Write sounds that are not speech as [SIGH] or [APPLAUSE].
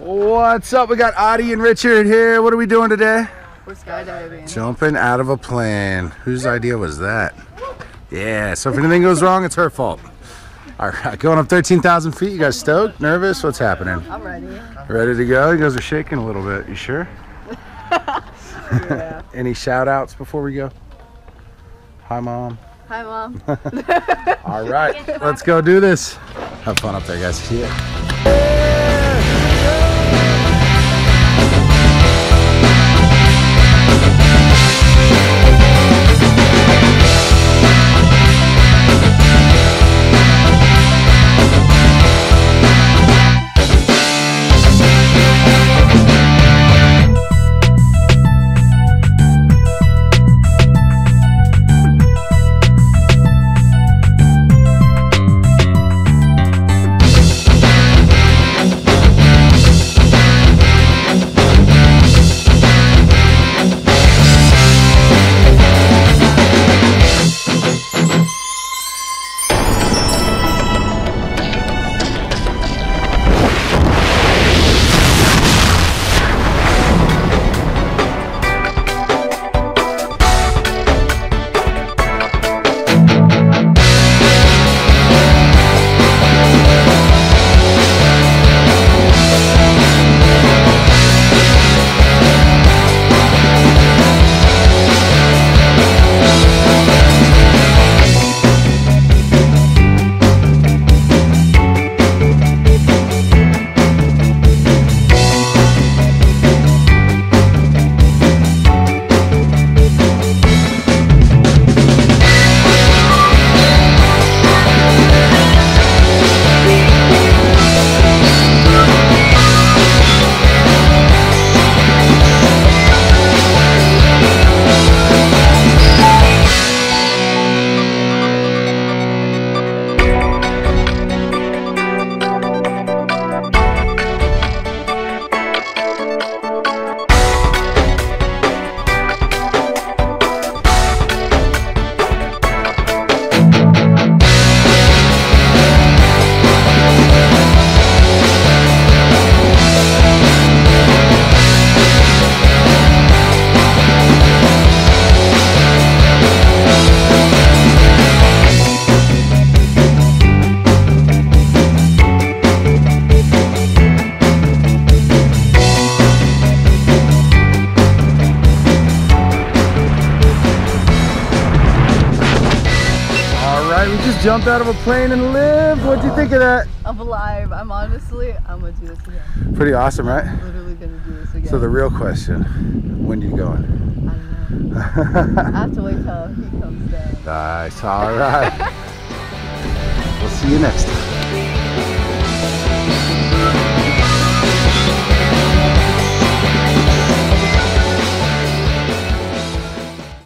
What's up? We got Adi and Richard here. What are we doing today? We're skydiving. Jumping out of a plane. Whose idea was that? Yeah, so if anything goes wrong, it's her fault. All right, going up 13,000 feet. You guys stoked? Nervous? What's happening? I'm ready. Ready to go? You guys are shaking a little bit. You sure? Yeah. [LAUGHS] Any shout outs before we go? Hi, Mom. Hi, mom. [LAUGHS] All right, [LAUGHS] let's go do this. Have fun up there, guys. See ya. Right, we just jumped out of a plane and lived. What'd you think of that? I'm alive. I'm honestly, I'm gonna do this again. Pretty awesome, right? I'm literally gonna do this again. So the real question, when are you going? I don't know. I have to [LAUGHS] wait till he comes down. Nice, all right. [LAUGHS] we'll see you next time.